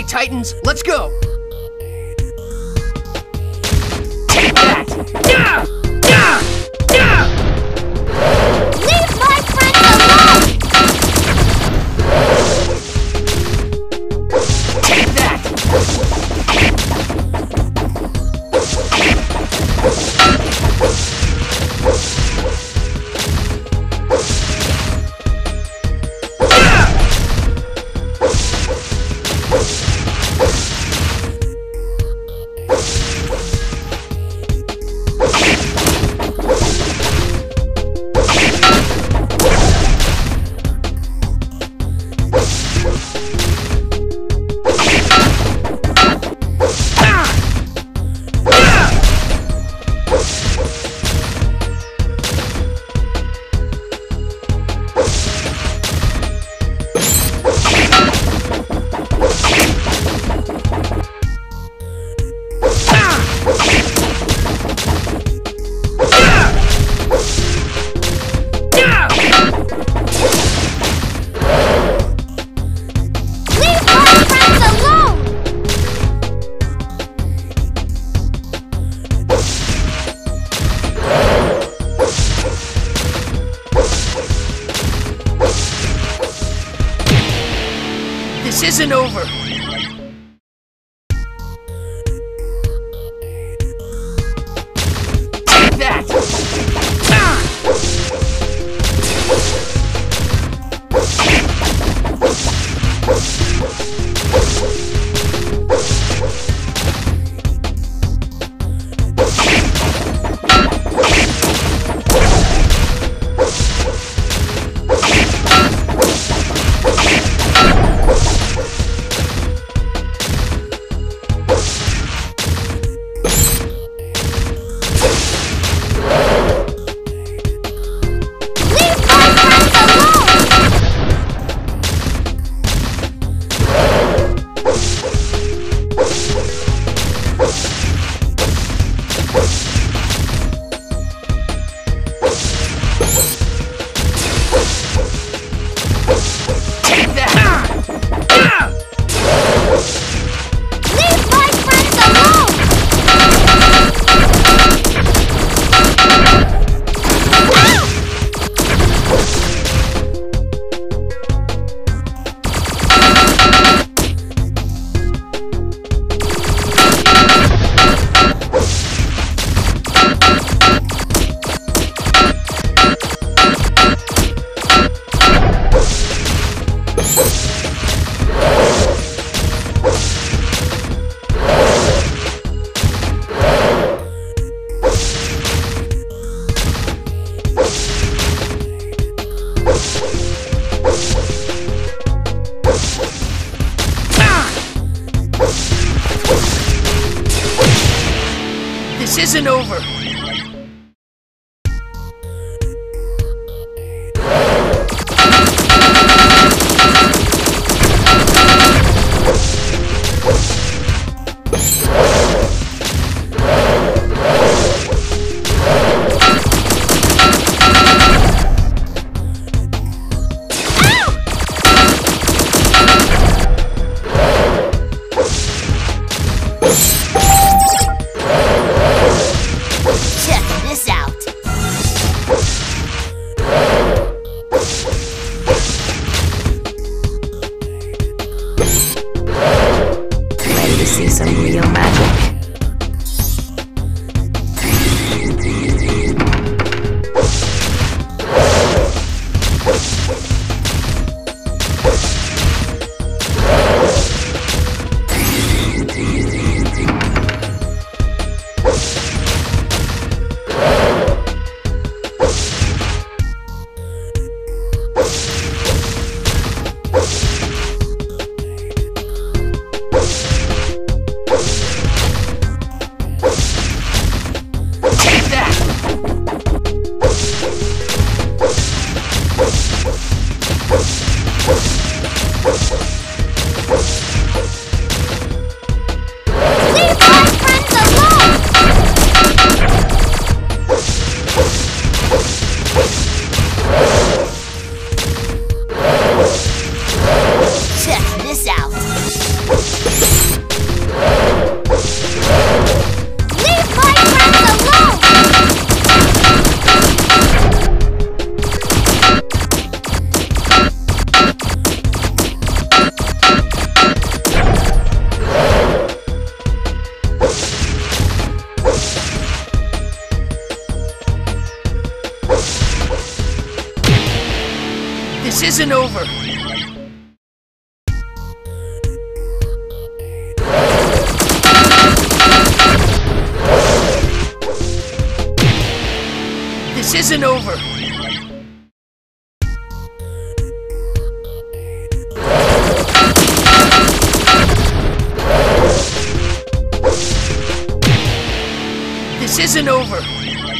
Okay, Titans, let's go! Take that! Yeah! Over! isn't over! you 怎么样 This isn't over. This isn't over. This isn't over.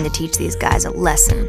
Time to teach these guys a lesson.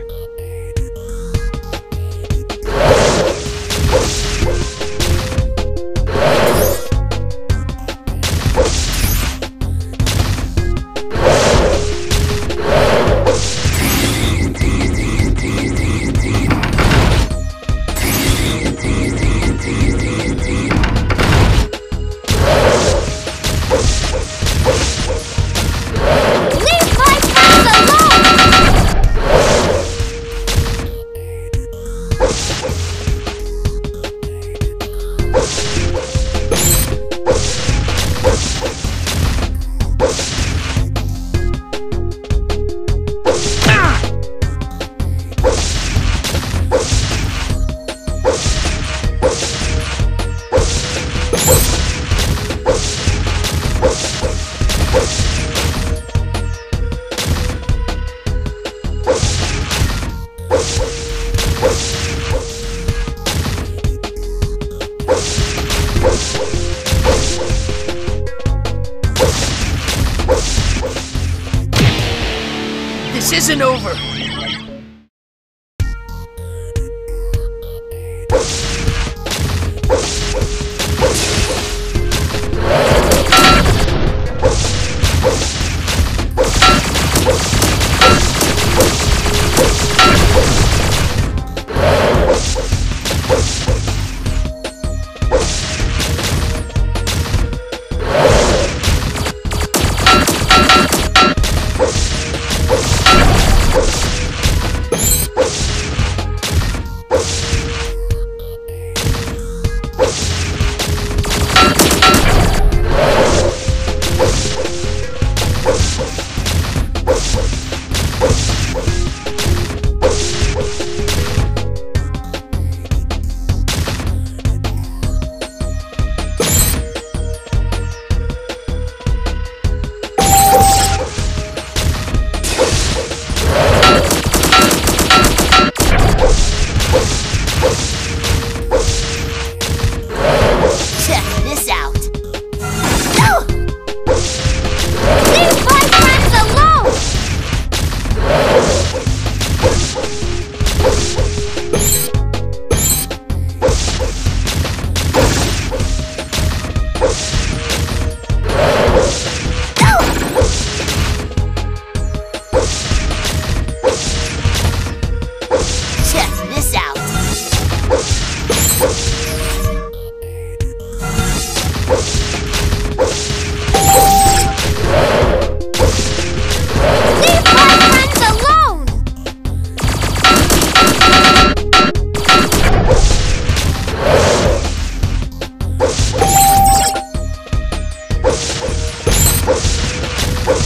Wait,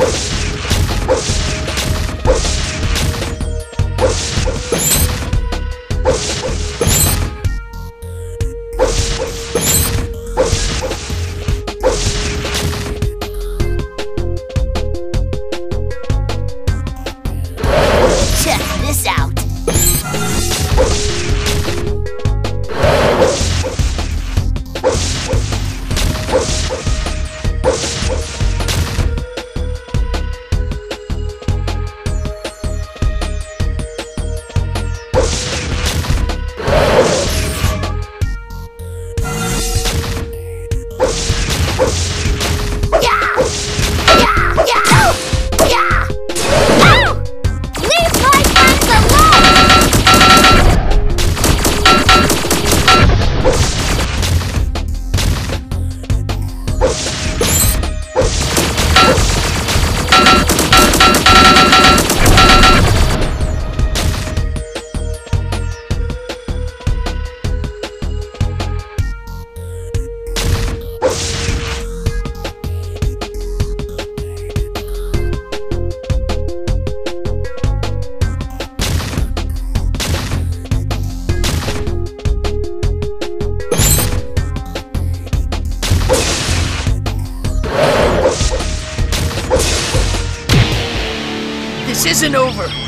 wait. Isn't over.